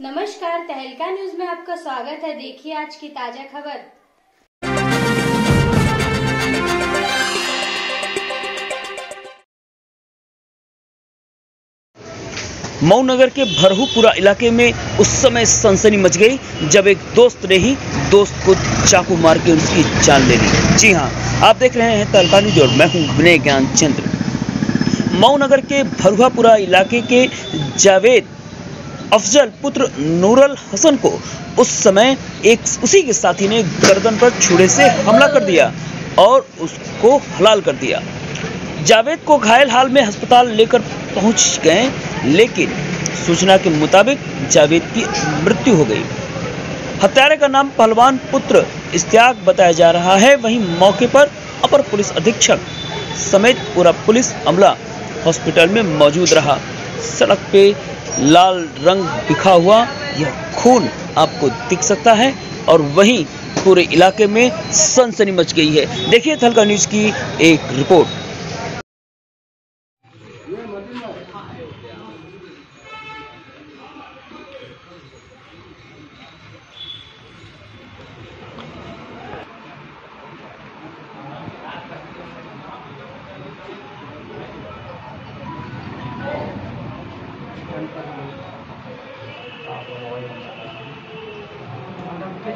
नमस्कार, तहलका न्यूज़ में आपका स्वागत है। देखिए आज की ताज़ा खबर। मऊ नगर के भरहूपुरा इलाके में उस समय सनसनी मच गई, जब एक दोस्त ने ही दोस्त को चाकू मार के उसकी जान ले ली। जी हाँ आप देख रहे हैं तलका न्यूज़ और मैं हूँ विनय ज्ञान चंद्र। मऊ नगर के भरुआपुरा इलाके के जावेद अफजल पुत्र नूरल हसन को उस समय एक उसी के साथी ने गर्दन पर छुड़े से हमला कर दिया और उसको हलाल कर दिया। जावेद को घायल हाल में अस्पताल लेकर पहुँच गए, लेकिन सूचना के मुताबिक जावेद की मृत्यु हो गई। हत्यारे का नाम पहलवान पुत्र इस्तियाक बताया जा रहा है। वहीं मौके पर अपर पुलिस अधीक्षक समेत पूरा पुलिस अमला हॉस्पिटल में मौजूद रहा। सड़क पे लाल रंग दिखा हुआ यह खून आपको दिख सकता है और वहीं पूरे इलाके में सनसनी मच गई है। देखिए थलका न्यूज़ की एक रिपोर्ट।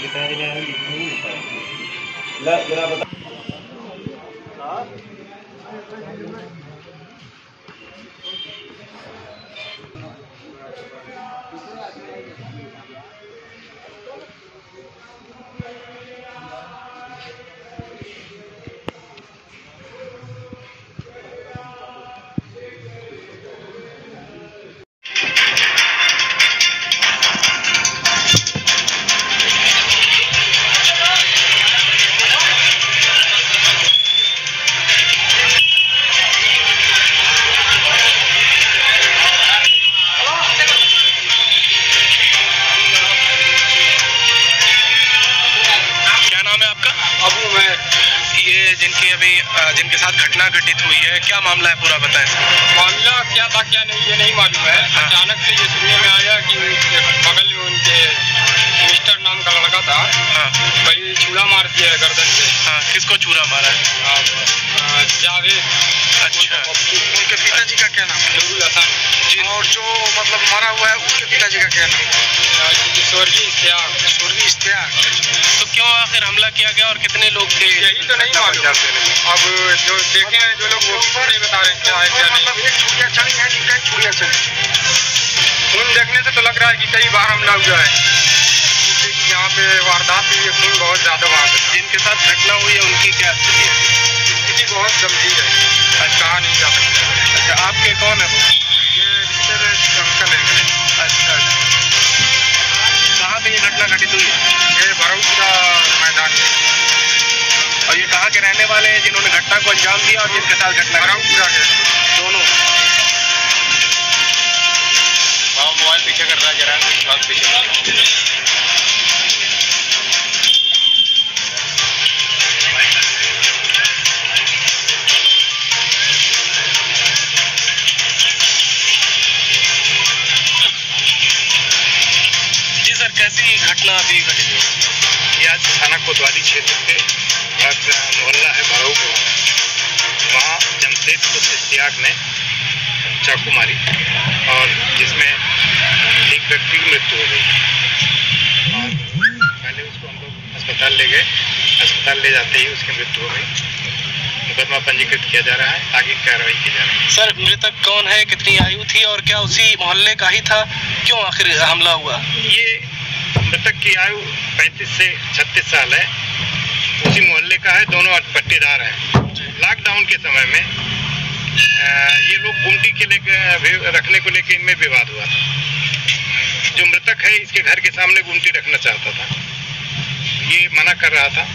तीन जरा क्या जिनकी अभी जिनके साथ घटना घटित हुई है क्या मामला है पूरा बताएँ? मामला क्या था क्या नहीं ये नहीं मालूम है। हाँ। अचानक से ये सुनने में आया कि बगल में उनके मिस्टर नाम का लड़का था। भाई छूला मार दिया है गर्दन हाँ किसको चूरा मारा? है जावेद। अच्छा। उनके पिताजी का क्या नाम? नूरुल हसन और जो मतलब मरा हुआ है उनके पिताजी का क्या नाम? स्वर्गीय इश्तियाक। स्वर्गीय इश्तियाक। तो क्यों आखिर हमला किया गया और कितने लोग थे? यही तो नहीं मालूम। अब जो देखे हैं जो लोग वो नहीं बता रहे हैं क्या है क्या नहीं। एक छुरिया चली है कि कई छुरिया चली खून देखने से तो लग रहा है कि कई बार हमला हुआ है। यहाँ पे वारदात हुई है खून बहुत ज़्यादा वहाँ पे जिनके साथ घटना हुई है उनकी क्या स्थिति है? स्थिति बहुत गंभीर है। आज कहा नहीं जा सकता। अच्छा आपके कौन है? ये रिश्ते में अंकल है। अच्छा कहाँ पे ये घटना घटित हुई? है ये भरऊपुरा मैदान में और ये कहाँ के रहने वाले हैं जिन्होंने घटना को अंजाम दिया और जिनके साथ घटना घटी? भरऊपुरा के दोनों। हाँ मोबाइल पीछे कर रहा है जरा। पीछे कैसी घटना अभी घटित हुई ये आज थाना कोतवाली क्षेत्र के एक मोहल्ला है बरऊपुर वहाँ जमशेदपुर से इश्तियाक ने चाकू मारी और जिसमें एक व्यक्ति की मृत्यु हो गई। और पहले उसको हम लोग अस्पताल ले गए। अस्पताल ले जाते ही उसकी मृत्यु हो गई। मुकदमा पंजीकृत किया जा रहा है। आगे कार्रवाई की जा रही है। सर मृतक कौन है? कितनी आयु थी? और क्या उसी मोहल्ले का ही था? क्यों आखिर हमला हुआ? ये मृतक की आयु 35 से 36 साल है। उसी मोहल्ले का है दोनों पट्टेदार हैं। लॉकडाउन के समय में ये लोग गुमटी के लेकर रखने को लेकर इनमें विवाद हुआ था। जो मृतक है इसके घर के सामने गुमटी रखना चाहता था। ये मना कर रहा था।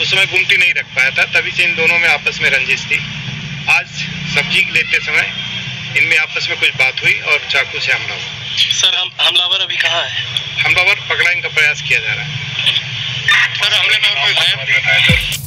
उस समय गुमटी नहीं रख पाया था तभी से इन दोनों में आपस में रंजिश थी। आज सब्ज़ी लेते समय इनमें आपस में कुछ बात हुई और चाकू से हमला हुआ। सर हम हमलावर अभी कहाँ है? हमलावर पकड़ाने का प्रयास किया जा रहा है। सर हमलावर कोई गायब